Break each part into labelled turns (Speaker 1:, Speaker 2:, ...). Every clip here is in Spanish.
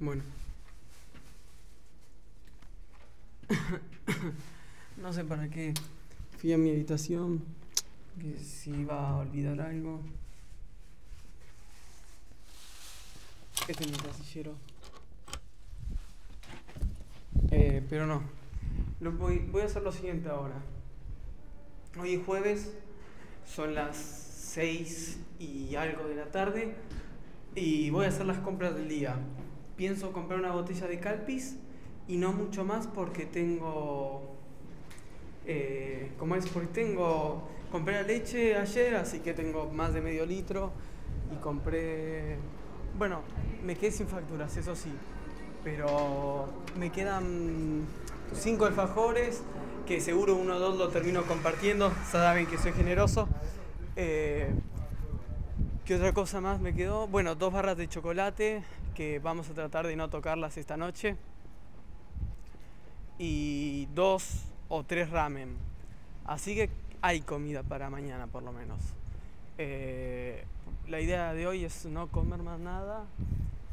Speaker 1: Bueno. no sé para qué fui a mi habitación, si iba a olvidar algo. Este es mi casillero. Eh, pero no. Lo voy, voy a hacer lo siguiente ahora. Hoy es jueves, son las 6 y algo de la tarde y voy a hacer las compras del día. Pienso comprar una botella de Calpis y no mucho más porque tengo... Eh, como es, porque tengo... Compré la leche ayer, así que tengo más de medio litro y compré... Bueno, me quedé sin facturas, eso sí, pero me quedan cinco alfajores que seguro uno o dos lo termino compartiendo, saben que soy generoso. Eh, ¿Qué otra cosa más me quedó? Bueno, dos barras de chocolate que vamos a tratar de no tocarlas esta noche. Y dos o tres ramen. Así que hay comida para mañana por lo menos. Eh, la idea de hoy es no comer más nada,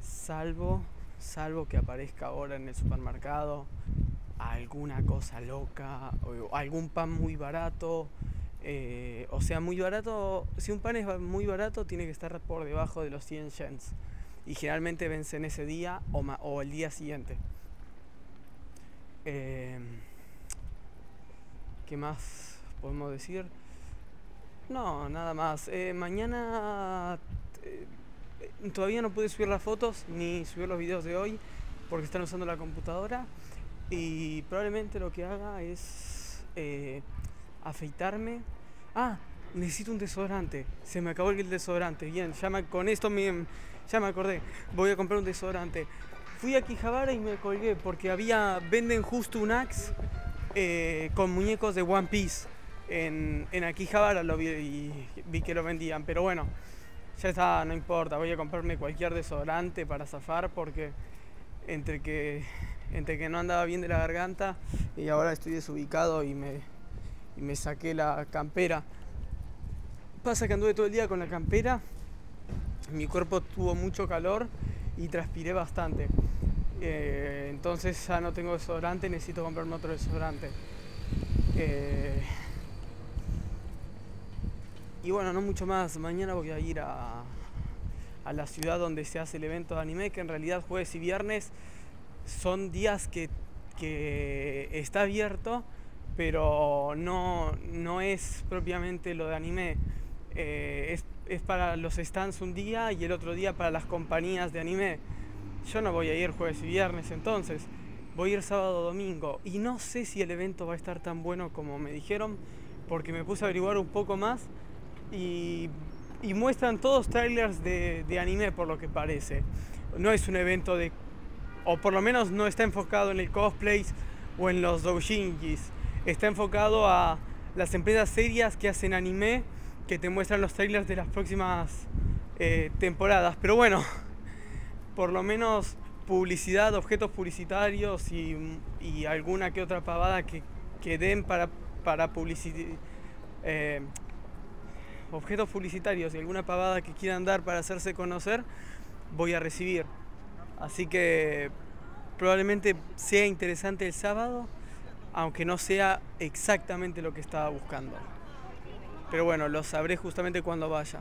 Speaker 1: salvo, salvo que aparezca ahora en el supermercado alguna cosa loca o algún pan muy barato eh, o sea, muy barato, si un pan es muy barato, tiene que estar por debajo de los 100 yens. Y generalmente vencen ese día o, el día siguiente. Eh, ¿Qué más podemos decir? No, nada más. Eh, mañana todavía no pude subir las fotos ni subir los videos de hoy porque están usando la computadora. Y probablemente lo que haga es afeitarme Ah, necesito un desodorante. Se me acabó el desodorante. Bien, ya con esto me, ya me acordé. Voy a comprar un desodorante. Fui a Quijabara y me colgué porque había venden justo un Axe eh, con muñecos de One Piece. En, en Akihabara lo vi y vi que lo vendían. Pero bueno, ya está, no importa. Voy a comprarme cualquier desodorante para zafar porque entre que, entre que no andaba bien de la garganta y ahora estoy desubicado y me, y me saqué la campera. Pasa que anduve todo el día con la campera, mi cuerpo tuvo mucho calor y transpiré bastante. Eh, entonces ya no tengo desodorante, necesito comprarme otro desodorante. Eh, y bueno, no mucho más. Mañana voy a ir a, a la ciudad donde se hace el evento de anime, que en realidad jueves y viernes son días que, que está abierto pero no, no es propiamente lo de anime. Eh, es, es, para los stands un día y el otro día para las compañías de anime. Yo no voy a ir jueves y viernes entonces, voy a ir sábado domingo. Y no sé si el evento va a estar tan bueno como me dijeron, porque me puse a averiguar un poco más y, y muestran todos trailers de, de anime por lo que parece. No es un evento de... o por lo menos no está enfocado en el cosplay o en los doujinshis está enfocado a las empresas serias que hacen anime, que te muestran los trailers de las próximas eh, temporadas. Pero bueno, por lo menos publicidad, objetos publicitarios y, alguna que otra pavada que, den para, para publicidad. Eh, objetos publicitarios y alguna pavada que quieran dar para hacerse conocer, voy a recibir. Así que probablemente sea interesante el sábado aunque no sea exactamente lo que estaba buscando. Pero bueno, lo sabré justamente cuando vaya.